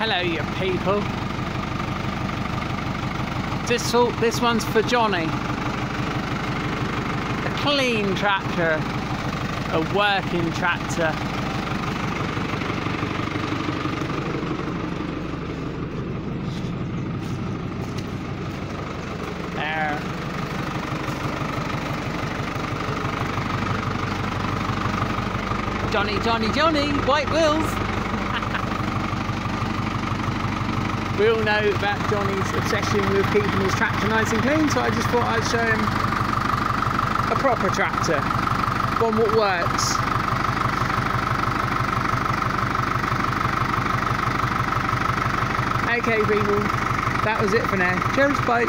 Hello, you people. This, this one's for Johnny. A clean tractor. A working tractor. There. Johnny, Johnny, Johnny, white wheels. We all know about Johnny's obsession with keeping his tractor nice and clean, so I just thought I'd show him a proper tractor, one that works. Okay people, that was it for now. Cheers, bye.